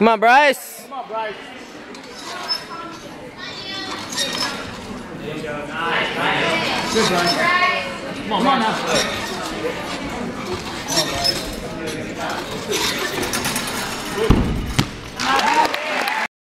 Come on, Bryce. Come on, Bryce. Come on, Come on. Come on,